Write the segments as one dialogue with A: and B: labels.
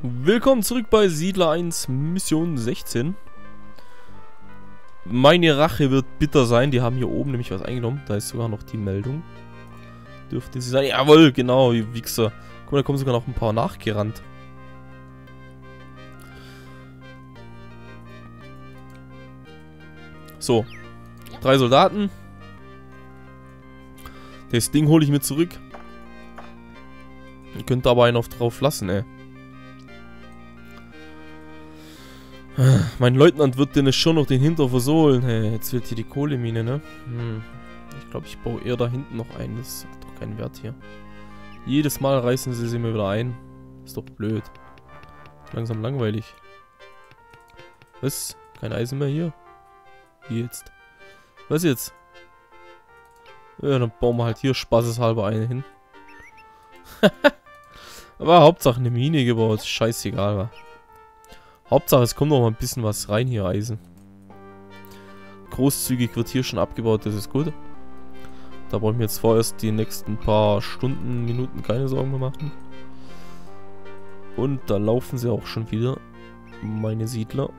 A: Willkommen zurück bei Siedler 1 Mission 16. Meine Rache wird bitter sein. Die haben hier oben nämlich was eingenommen. Da ist sogar noch die Meldung. Dürfte sie sein. Jawohl, genau, wie Wichser. Guck mal, da kommen sogar noch ein paar nachgerannt. So. Drei Soldaten. Das Ding hole ich mir zurück. Ihr könnt aber einen auf drauf lassen, ey. Mein Leutnant wird denn schon noch den Hinter versohlen. Hey, jetzt wird hier die Kohlemine, ne? Hm. Ich glaube, ich baue eher da hinten noch ein. Das hat doch keinen Wert hier. Jedes Mal reißen sie sie mir wieder ein. Ist doch blöd. Langsam langweilig. Was? Kein Eisen mehr hier? Wie jetzt? Was jetzt? Ja, dann bauen wir halt hier spaßeshalber eine hin. Aber Hauptsache eine Mine gebaut. Scheißegal, war. Hauptsache es kommt noch mal ein bisschen was rein hier, Eisen. Großzügig wird hier schon abgebaut, das ist gut. Da wollen wir jetzt vorerst die nächsten paar Stunden, Minuten keine Sorgen mehr machen. Und da laufen sie auch schon wieder, meine Siedler.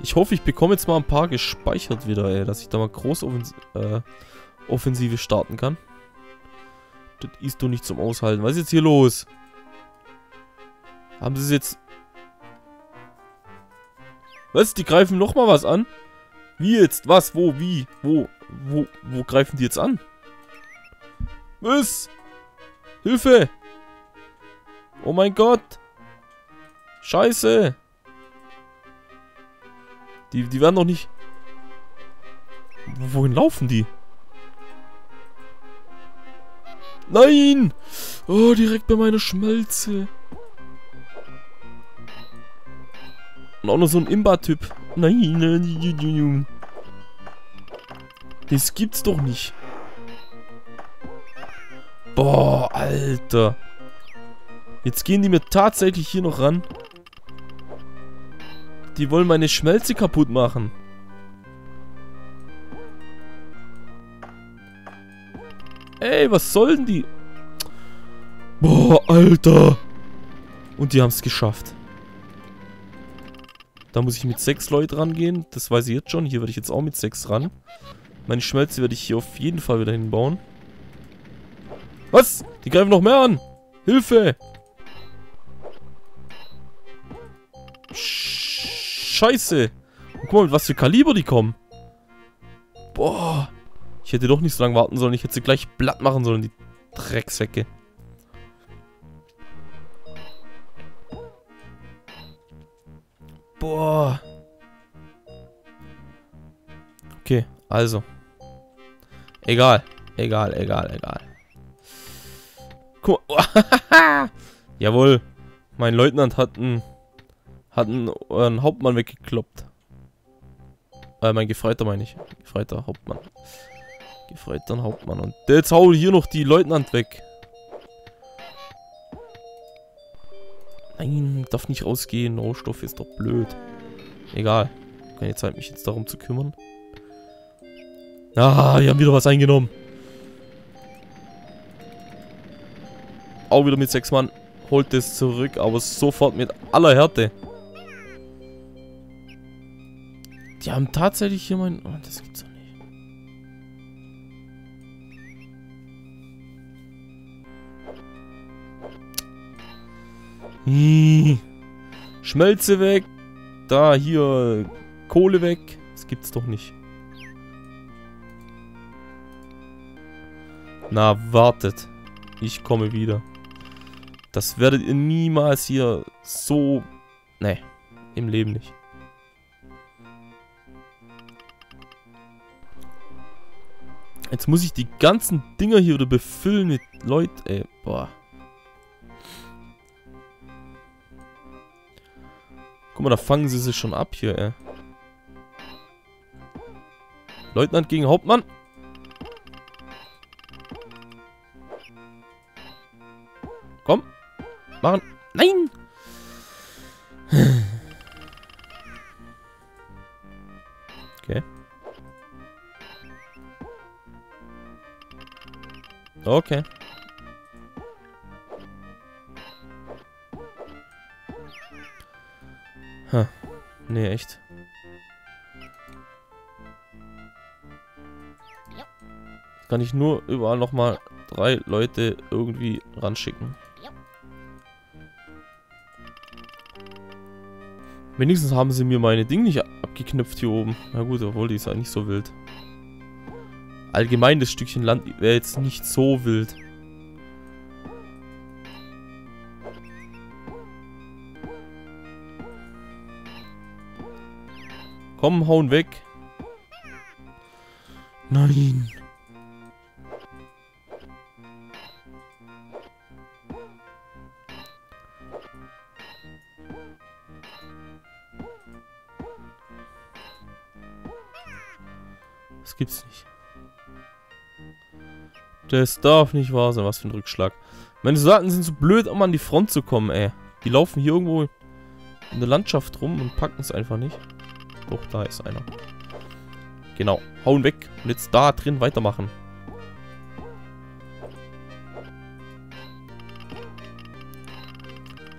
A: Ich hoffe, ich bekomme jetzt mal ein paar gespeichert wieder, ey, dass ich da mal Großoffensive äh, starten kann. Das ist doch nicht zum Aushalten. Was ist jetzt hier los? Haben sie es jetzt... Was? Die greifen nochmal was an? Wie jetzt? Was? Wo? Wie? Wo? Wo? Wo greifen die jetzt an? Was? Hilfe! Oh mein Gott! Scheiße! Die, die werden doch nicht... Wohin laufen die? Nein! Oh, direkt bei meiner Schmelze. Und auch noch so ein Imba-Typ. Nein, nein, Das gibt's doch nicht. Boah, Alter. Jetzt gehen die mir tatsächlich hier noch ran. Die wollen meine Schmelze kaputt machen. Ey, was sollen die? Boah, Alter. Und die haben es geschafft. Da muss ich mit sechs Leuten rangehen. Das weiß ich jetzt schon. Hier werde ich jetzt auch mit sechs ran. Meine Schmelze werde ich hier auf jeden Fall wieder hinbauen. Was? Die greifen noch mehr an. Hilfe. Scheiße. guck mal, mit was für Kaliber die kommen. Boah. Ich hätte doch nicht so lange warten sollen. Ich hätte sie gleich platt machen sollen, die Drecksäcke. Boah. Okay, also. Egal. Egal, egal, egal. Guck mal. Jawohl. Mein Leutnant hat einen, hat einen, einen Hauptmann weggekloppt. Äh, mein Gefreiter meine ich. Gefreiter Hauptmann. Gefreiter Hauptmann. Und jetzt hau hier noch die Leutnant weg. Nein, darf nicht rausgehen. Rohstoff ist doch blöd. Egal. Keine Zeit, mich jetzt darum zu kümmern. Ah, wir haben wieder was eingenommen. Auch wieder mit sechs Mann. Holt es zurück, aber sofort mit aller Härte. Die haben tatsächlich hier mein... Oh, das gibt's nicht. Schmelze weg. Da, hier. Kohle weg. Das gibt's doch nicht. Na, wartet. Ich komme wieder. Das werdet ihr niemals hier so... Ne, im Leben nicht. Jetzt muss ich die ganzen Dinger hier wieder befüllen mit Leuten, ey. Boah. Guck mal, da fangen sie sich schon ab hier, ey. Leutnant gegen Hauptmann. Komm. Machen. Nein! Okay. Ha. Nee, echt. Jetzt kann ich nur überall nochmal drei Leute irgendwie ranschicken. Wenigstens haben sie mir meine Dinge nicht abgeknüpft hier oben. Na gut, obwohl die ist nicht so wild. Allgemein das Stückchen Land wäre jetzt nicht so wild. Komm, hauen weg. Nein. Das gibt's nicht. Das darf nicht wahr sein, was für ein Rückschlag. Meine Soldaten sind so blöd, um an die Front zu kommen, ey. Die laufen hier irgendwo in der Landschaft rum und packen es einfach nicht. Doch, da ist einer. Genau, hauen weg und jetzt da drin weitermachen.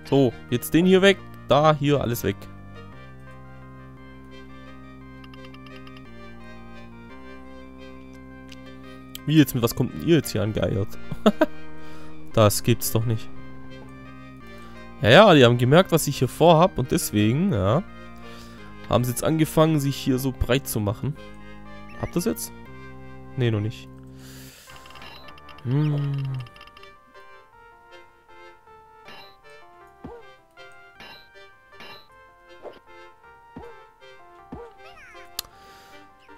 A: So, jetzt den hier weg, da, hier, alles weg. Wie jetzt, mit was kommt denn ihr jetzt hier angeiert? das gibt's doch nicht. Ja, ja, die haben gemerkt, was ich hier vorhab und deswegen, ja, haben sie jetzt angefangen, sich hier so breit zu machen. Habt ihr das jetzt? Nee, noch nicht. Hm.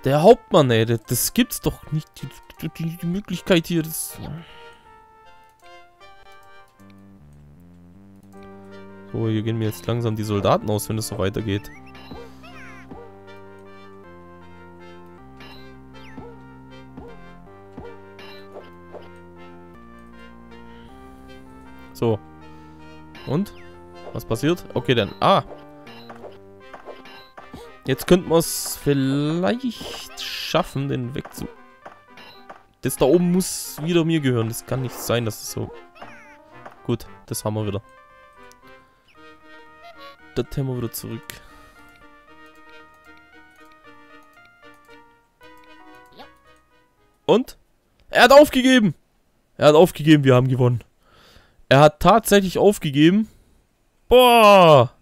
A: Der Hauptmann, ey, das, das gibt's doch nicht. Die, die, die Möglichkeit hier, das... So, hier gehen mir jetzt langsam die Soldaten aus, wenn es so weitergeht. Und? Was passiert? Okay, dann. Ah. Jetzt könnten wir es vielleicht schaffen, den wegzu... Das da oben muss wieder mir gehören. Das kann nicht sein, dass es so... Gut, das haben wir wieder. Das haben wir wieder zurück. Und? Er hat aufgegeben! Er hat aufgegeben, wir haben gewonnen. Er hat tatsächlich aufgegeben. Boah!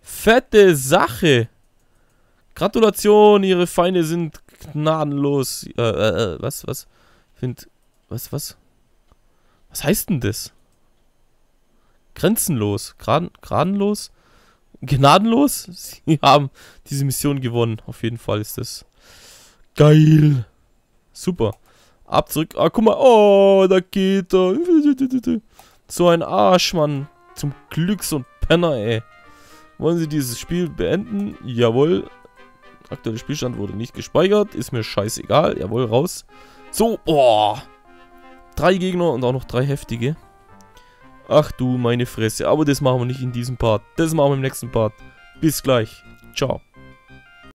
A: Fette Sache! Gratulation, ihre Feinde sind gnadenlos. Äh, äh, äh was, was? Find, was, was? Was heißt denn das? Grenzenlos. Graden? Gnadenlos? Sie haben diese Mission gewonnen. Auf jeden Fall ist das geil. Super. Ab zurück. Ah, guck mal. Oh, da geht er. So ein Arsch, Mann. Zum Glück so ein Penner, ey. Wollen Sie dieses Spiel beenden? Jawohl. Aktueller Spielstand wurde nicht gespeichert. Ist mir scheißegal. Jawohl, raus. So, boah. Drei Gegner und auch noch drei heftige. Ach du meine Fresse. Aber das machen wir nicht in diesem Part. Das machen wir im nächsten Part. Bis gleich. Ciao.